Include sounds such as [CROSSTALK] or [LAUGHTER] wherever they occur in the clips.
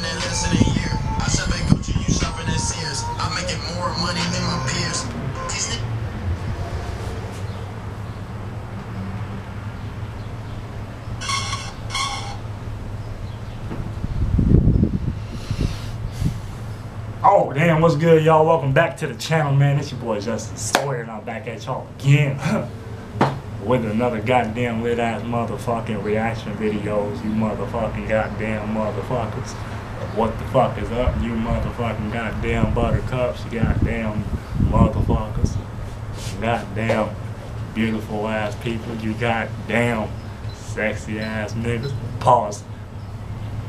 Popping in less than a year. I shop at Gucci, you shopping at Sears. I'm making more money than my peers. Oh, damn, what's good, y'all? Welcome back to the channel, man. It's your boy Jesten Sawyer, and I'm back at y'all again [LAUGHS] with another goddamn lit ass motherfucking reaction videos, you motherfucking goddamn motherfuckers. What the fuck is up, you motherfucking goddamn buttercups, you goddamn motherfuckers, goddamn beautiful ass people, you goddamn sexy ass niggas. Pause.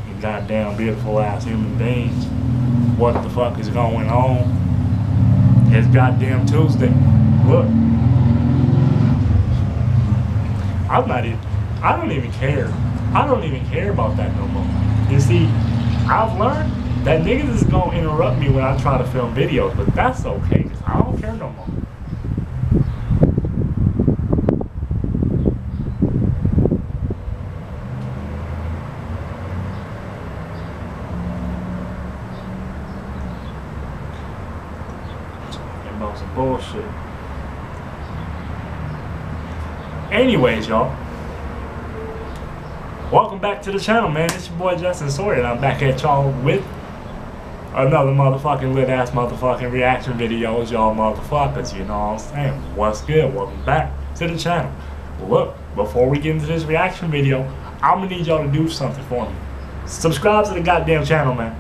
You goddamn beautiful ass human beings what the fuck is going on. It's goddamn Tuesday. Look. I'm not even, I don't even care. I don't even care about that no more. You see, I've learned that niggas is gonna interrupt me when I try to film videos, but that's okay, 'cause I don't care no more. bullshit. Anyways, y'all. Back to the channel, man. It's your boy Jesten Sawyer, and I'm back at y'all with another motherfucking lit ass motherfucking reaction videos, y'all motherfuckers. You know what I'm saying? What's good? Welcome back to the channel. Look, before we get into this reaction video, I'm gonna need y'all to do something for me. Subscribe to the goddamn channel, man.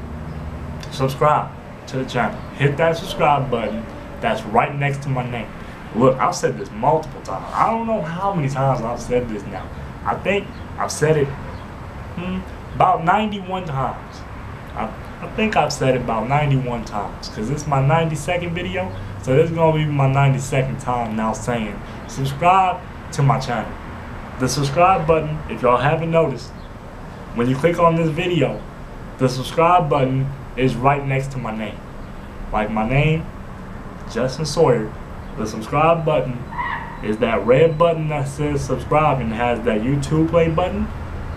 Subscribe to the channel. Hit that subscribe button that's right next to my name. Look, I've said this multiple times. I don't know how many times I've said this now. I think I've said it hmm, about 91 times. I, I think I've said it about 91 times because this is my 92nd video. So this is going to be my 92nd time now saying subscribe to my channel. The subscribe button, if y'all haven't noticed, when you click on this video, the subscribe button is right next to my name. Like my name, Jesten Sawyer. The subscribe button is that red button that says subscribe and has that YouTube play button.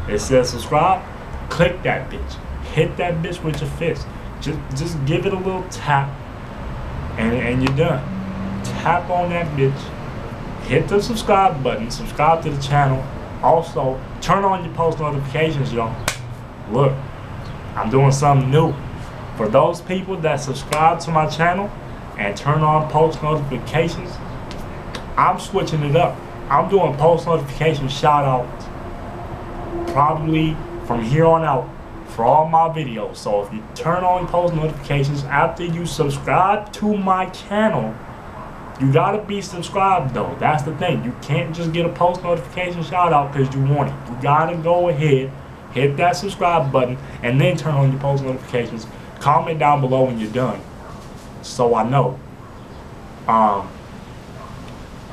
It says subscribe. Click that bitch. Hit that bitch with your fist. Just just give it a little tap and, and you're done. Tap on that bitch. Hit the subscribe button. Subscribe to the channel. Also, turn on your post notifications, y'all. Look, I'm doing something new. For those people that subscribe to my channel, and turn on post notifications, I'm switching it up. I'm doing post notification shout outs probably from here on out for all my videos. So if you turn on post notifications after you subscribe to my channel, you gotta be subscribed though. That's the thing. You can't just get a post notification shout out because you want it. You gotta go ahead, hit that subscribe button, and then turn on your post notifications. Comment down below when you're done so I know. Um,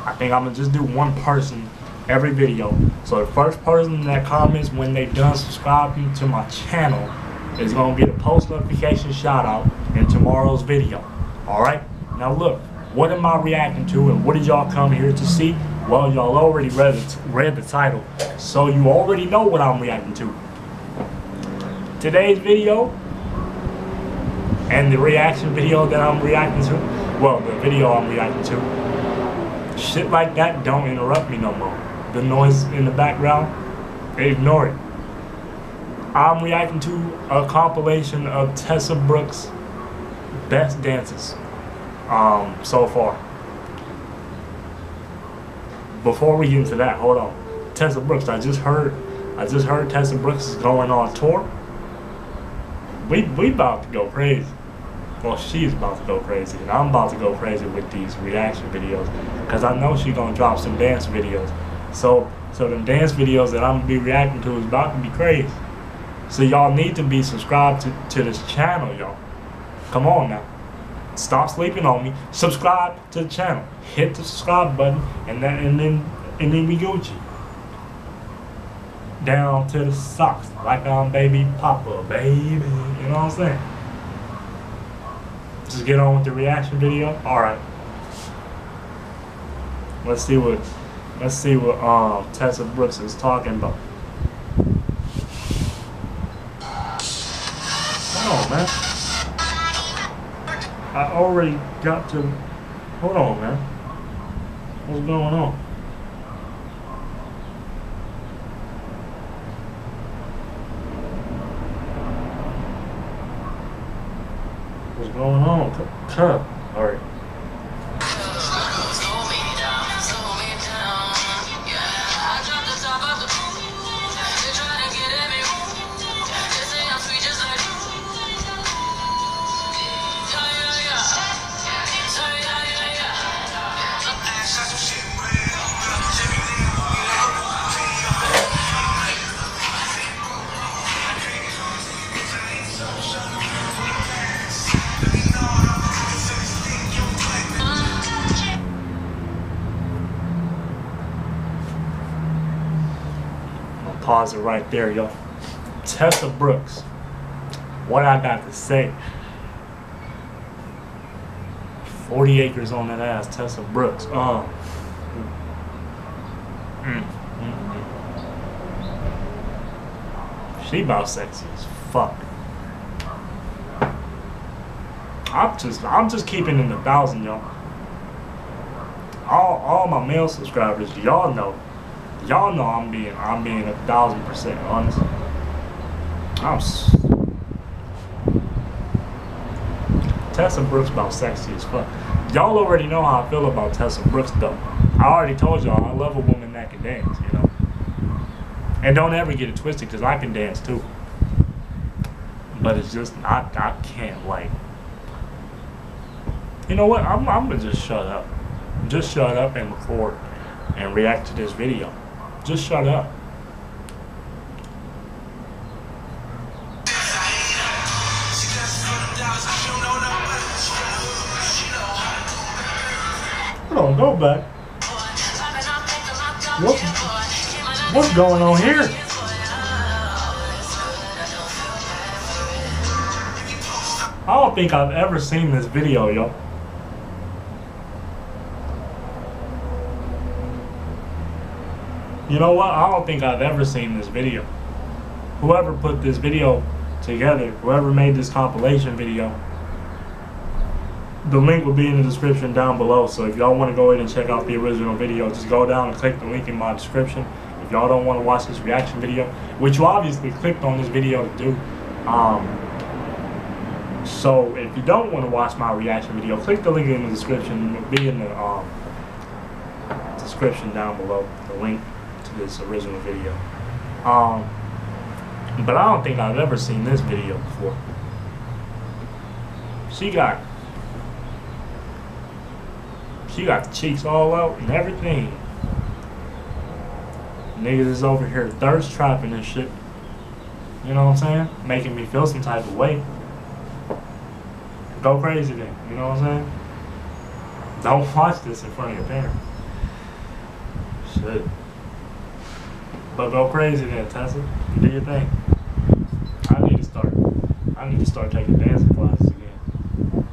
I think I'm gonna just do one person every video. So the first person that comments when they done subscribing to my channel is gonna get a post notification shout out in tomorrow's video. Alright? Now look, what am I reacting to and what did y'all come here to see? Well, y'all already read the, read the title, so you already know what I'm reacting to. Today's video and the reaction video that I'm reacting to, well, the video I'm reacting to, shit like that don't interrupt me no more. The noise in the background, ignore it. I'm reacting to a compilation of Tessa Brooks' best dances um, so far. Before we get into that, hold on. Tessa Brooks, I just heard, I just heard Tessa Brooks is going on tour. We we about to go crazy well, she's about to go crazy, and I'm about to go crazy with these reaction videos, because I know she's gonna drop some dance videos. So, so the dance videos that I'm gonna be reacting to is about to be crazy. So y'all need to be subscribed to, to this channel, y'all. Come on now. Stop sleeping on me. Subscribe to the channel. Hit the subscribe button, and then and then and then we Gucci. Down to the socks, like I'm baby Papa, baby. You know what I'm saying? Just get on with the reaction video. All right. Let's see what let's see what um Tessa Brooks is talking about. Hold on, man. I already got to. Hold on, man. What's going on? What's going on? Cut. All right. Pause it right there, yo. Tessa Brooks. What I got to say. 40 acres on that ass, Tessa Brooks. Oh. Mm, mm. She about sexy as fuck. I'm just I'm just keeping in a thousand, y'all. All all my male subscribers, y'all know y'all know I'm being I'm being a thousand percent honest. I'm s- Tessa Brooks about sexy as fuck. Y'all already know how I feel about Tessa Brooks though. I already told y'all I love a woman that can dance, you know. And don't ever get it twisted because I can dance too. But it's just I I can't like. You know what? I'm I'm gonna just shut up. Just shut up and record and react to this video. Just shut up. Hold on, go back. What's, what's going on here? I don't think I've ever seen this video, yo. You know what? I don't think I've ever seen this video. Whoever put this video together, whoever made this compilation video, the link will be in the description down below. So if y'all want to go ahead and check out the original video, just go down and click the link in my description. If y'all don't want to watch this reaction video, which you obviously clicked on this video to do, um, so if you don't want to watch my reaction video, click the link in the description. It'll be in the um, description down below. The link to this original video. Um, but I don't think I've ever seen this video before. She got she got the cheeks all out and everything. Niggas is over here thirst trapping and shit. You know what I'm saying? Making me feel some type of way. Go crazy then. You know what I'm saying? Don't watch this in front of your parents. Shit. But go crazy then, Tessa. Do your thing. I need to start. I need to start taking dancing classes again.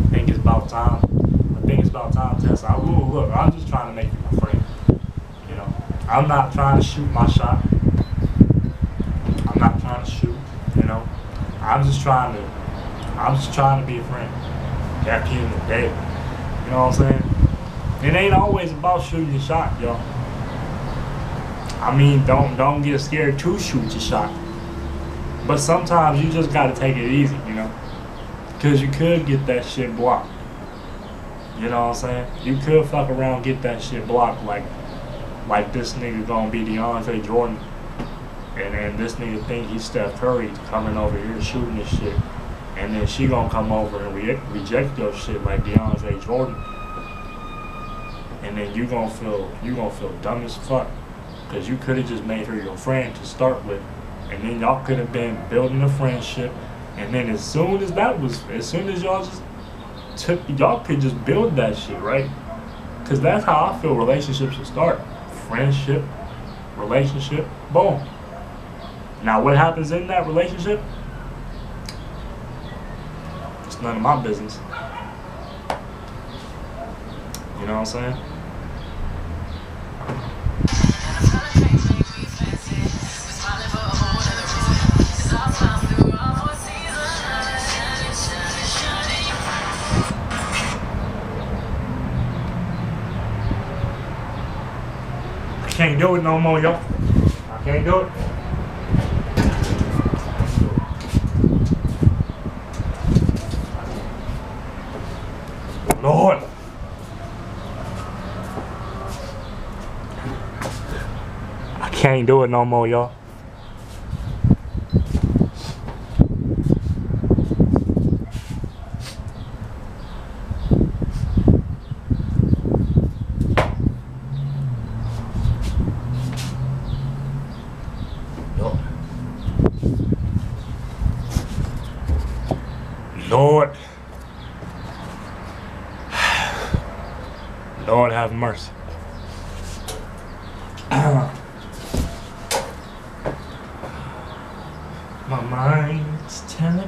I think it's about time. I think it's about time, Tessa. I, ooh, look, I'm just trying to make you my friend. You know, I'm not trying to shoot my shot. I'm not trying to shoot. You know, I'm just trying to. I'm just trying to be a friend. At the end of the day, you know what I'm saying? It ain't always about shooting your shot, y'all. I mean, don't don't get scared to shoot your shot. But sometimes you just gotta take it easy, you know? Cause you could get that shit blocked. You know what I'm saying? You could fuck around get that shit blocked like like this nigga gonna be DeAndre Jordan. And then this nigga think he's Steph Curry coming over here shooting this shit. And then she gonna come over and re- reject your shit like DeAndre Jordan. And then you gonna feel you gonna feel dumb as fuck. Cause you could have just made her your friend to start with. And then y'all could have been building a friendship. And then as soon as that was as soon as y'all just took y'all could just build that shit, right? Cause that's how I feel relationships should start. Friendship, relationship, boom. Now, what happens in that relationship? None of my business. You know what I'm saying? I can't do it no more, yo. I can't do it. Lord. I can't do it no more, y'all. Lord. [SIGHS] Lord. Have mercy. my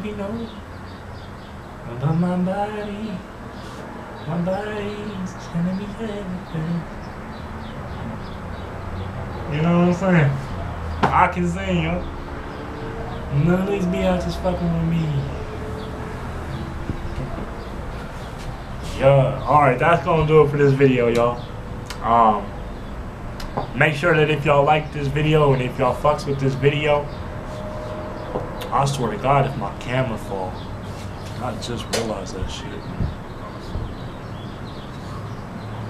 me no. But my body, my body's telling me everything. You know what I'm saying? I can sing, yo. None of these be just fucking with me. Yeah, alright, that's gonna do it for this video, y'all. Um, make sure that if y'all like this video and if y'all fucks with this video, I swear to God, if my camera fall, I just realized that shit.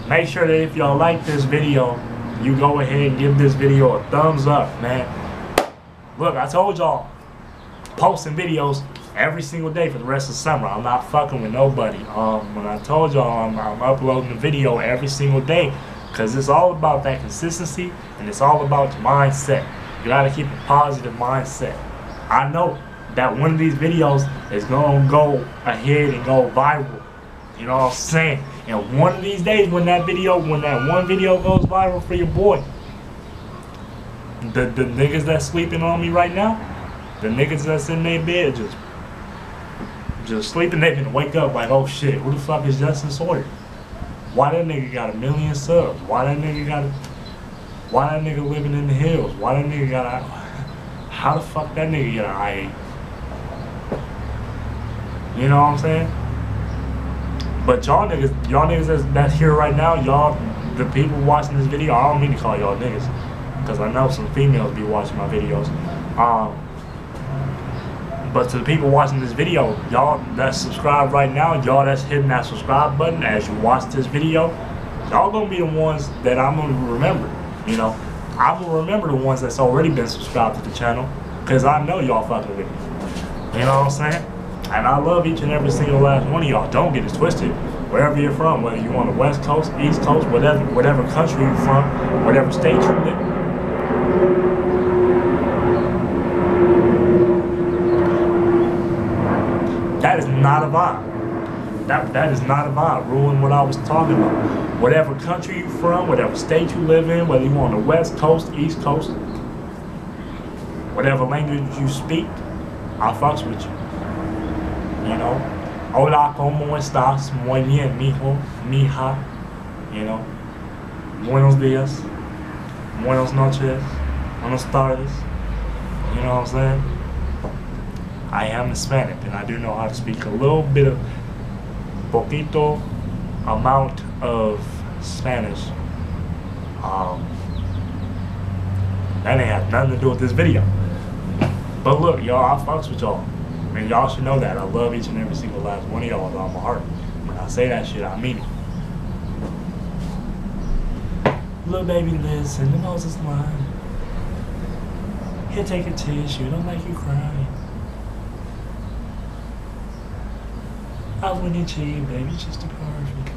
Make sure that if y'all like this video, you go ahead and give this video a thumbs up, man. Look, I told y'all, posting videos every single day for the rest of summer. I'm not fucking with nobody. Um, when I told y'all I'm, I'm uploading a video every single day, cause it's all about that consistency and it's all about the mindset. You gotta keep a positive mindset. I know that one of these videos is gonna go ahead and go viral. You know what I'm saying? And one of these days when that video, when that one video goes viral for your boy, the, the niggas that's sleeping on me right now, the niggas that's in their bed just just sleeping, they gonna wake up like, oh shit, who the fuck is Jesten Sawyer? Why that nigga got a million subs? Why that nigga got why that nigga living in the hills? Why that nigga got a, how the fuck that nigga get an IA? You know what I'm saying? But y'all niggas, y'all niggas that's, that's here right now, y'all, the people watching this video, I don't mean to call y'all niggas, because I know some females be watching my videos. Um, but to the people watching this video, y'all that's subscribed right now, y'all that's hitting that subscribe button as you watch this video, y'all gonna be the ones that I'm gonna remember. You know, I'm gonna remember the ones that's already been subscribed to the channel, cause I know y'all fucking with me. You know what I'm saying? And I love each and every single last one of y'all. Don't get it twisted. Wherever you're from, whether you're on the West Coast, East Coast, whatever, whatever country you're from, whatever state you live. That is not a vibe. That, that is not about ruling what I was talking about. Whatever country you're from, whatever state you live in, whether you're on the West Coast, East Coast, whatever language you speak, I fucks with you. You know? Hola, ¿cómo estás? Muy bien, mijo, mija. You know? Buenos días. Buenos noches. Buenos tardes. You know what I'm saying? I am Hispanic and I do know how to speak a little bit of poquito amount of Spanish. Um, that ain't have nothing to do with this video. But look, y'all, I fucks with y'all. And y'all should know that. I love each and every single last one of y'all with all my heart. When I say that shit, I mean it. Little baby listen, the nose is lying. Here, take a tissue, don't make you cry. I wouldn't cheat, baby, just a perfect.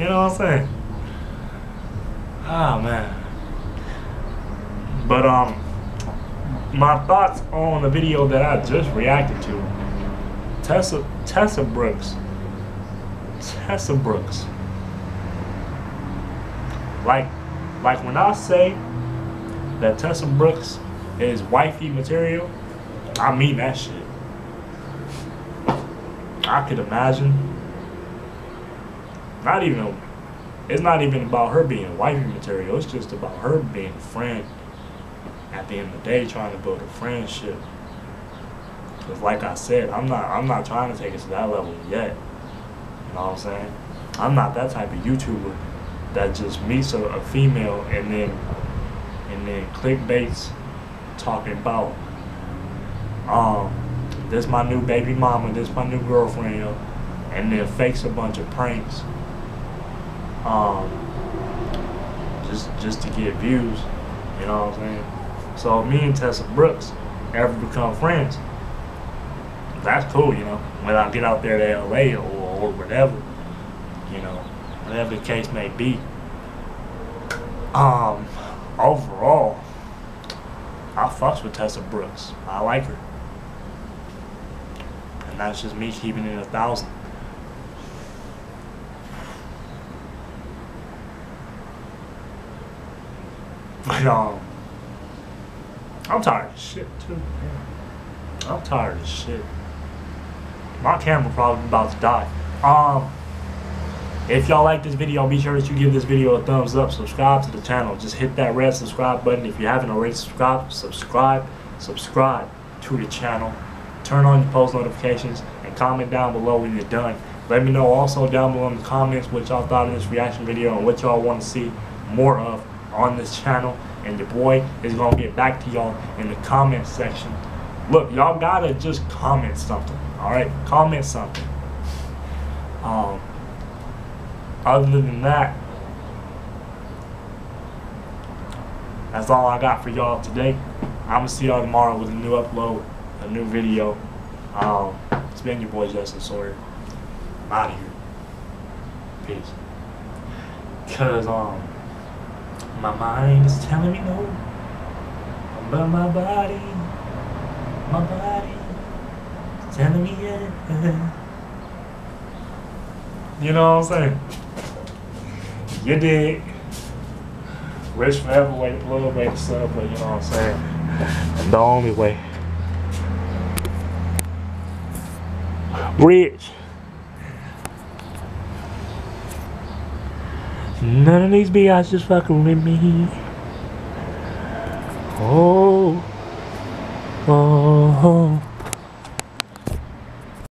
You know what I'm saying? Ah, man. But, um, my thoughts on the video that I just reacted to. Tessa, Tessa Brooks. Tessa Brooks. Like, like when I say that Tessa Brooks is wifey material, I mean that shit. I could imagine. Not even. It's not even about her being wifey material. It's just about her being a friend. At the end of the day, trying to build a friendship. Cause like I said, I'm not. I'm not trying to take it to that level yet. You know what I'm saying? I'm not that type of YouTuber that just meets a, a female and then and then clickbaits talking about um this my new baby mama, this my new girlfriend, and then fakes a bunch of pranks. Um just just to get views. You know what I'm saying? So me and Tessa Brooks ever become friends. That's cool, you know. When I get out there to LA or, or whatever, you know, whatever the case may be. Um, overall, I fucks with Tessa Brooks. I like her. And that's just me keeping it a thousand. But um I'm tired of shit too. I'm tired of shit. My camera probably about to die. Um if y'all like this video, be sure that you give this video a thumbs up, subscribe to the channel. Just hit that red subscribe button. If you haven't already subscribed, subscribe, subscribe to the channel. Turn on your post notifications and comment down below when you're done. Let me know also down below in the comments what y'all thought of this reaction video and what y'all want to see more of on this channel. And your boy is going to get back to y'all in the comment section. Look, y'all got to just comment something. Alright? Comment something. Um, other than that, that's all I got for y'all today. I'm gonna see y'all tomorrow with a new upload, a new video. Um, it's been your boy Jesten Sawyer. I'm out of here. Peace. Cause um, my mind is telling me no, but my body, my body, is telling me yeah. You know what I'm saying? You dig? Rich forever love way to sub, but you know what I'm saying? The only way. Rich. None of these bitches just fucking with me. Oh.